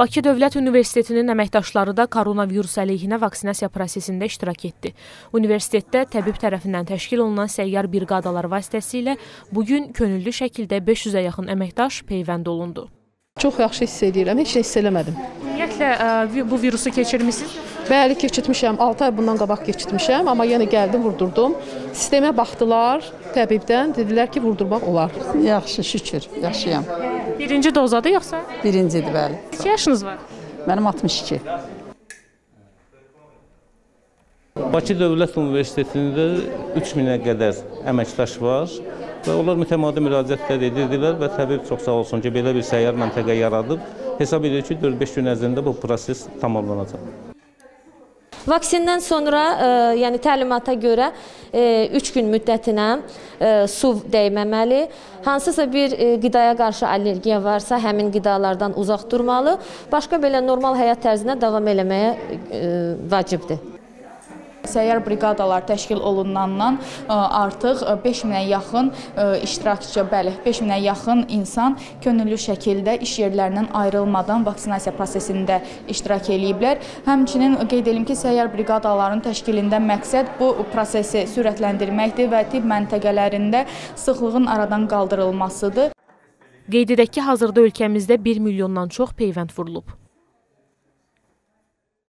Bakı Dövlət Universitetinin əməkdaşları da koronavirus əleyhinə vaksinasiya prosesində iştirak etdi. Universitetdə təbib tərəfindən təşkil olunan səyyar briqadalar vasitəsilə bu gün könüllü şəkildə 500-ə yaxın əməkdaş peyvənd olundu. Çox yaxşı hiss edirəm. Heç nə hiss eləmədim. Ümumiyyətlə ə, bu virusu keçirmisiniz? Bəli, keçirtmişəm. 6 ay bundan qabaq keçirtmişəm, amma yenə gəldim, vurdurdum. Sistemə baxdılar təbibdən, dedilər ki, vurdurmaq olar. Yaxşı, şükür, yaşayam. Birinci dozadır yoxsa? Birincidir bəli. Neçə yaşınız var? Mənim 62. Bakı Dövlət Universitetində 3000-ə qədər əməkdaş var və onlar mütəmadi müraciətlər edirdilər və təbii çox sağ olsun ki, belə bir səyyar məntəqə yaradıb. Hesab edir ki, 4-5 gün ərzində bu proses tamamlanacaq. Vaksindən sonra, ə, yəni təlimata görə 3 gün müddətinə ə, su dəyməməli. Hansısa bir ə, qidaya qarşı allergiya varsa, həmin qidalardan uzaq durmalı. Başqa belə normal həyat tərzinə davam eləməyə ə, vacibdir. Səyyar briqadalar təşkil olunandan ə, artıq 5000-ə yaxın ə, iştirakçı, bəli, 5000-ə yaxın insan könüllü şəkildə iş yerlərindən ayrılmadan vaksinasiya prosesində iştirak eləyiblər. Həmçinin qeyd edim ki, səyyar briqadaların təşkilində məqsəd bu prosesi sürətləndirməkdir və tibb məntəqələrində sıxlığın aradan qaldırılmasıdır. Qeyd edək ki, hazırda ölkəmizdə 1 milyondan çox peyvənd vurulub.